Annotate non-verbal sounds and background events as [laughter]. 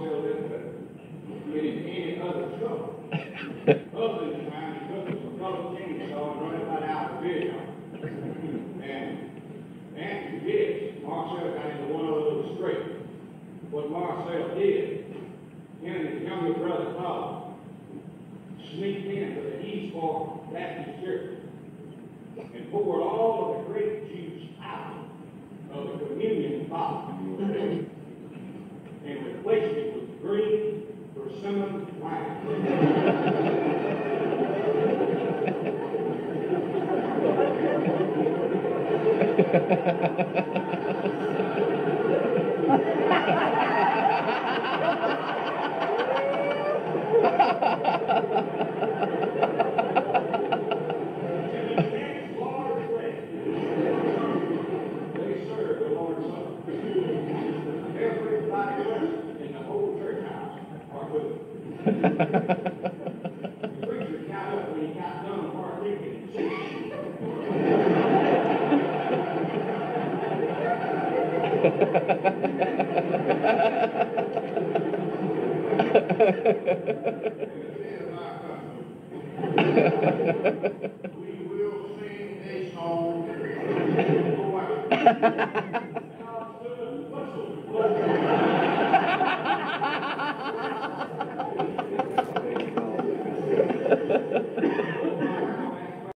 Didn't in any other trouble. Other than trying to cook some color chainsaw and run right out of the video. And, to get, Marcel got into one of those straight. What Marcel did, him and his younger brother Todd, sneaked into the East Fork Baptist Church and poured all of the grape juice out of the communion bottle [laughs] it with green persimmon wine. Lord's Way. They serve the Lord's Supper. Everybody else in the whole church house are with them. The preacher got up when he got done partaking. We will sing a song.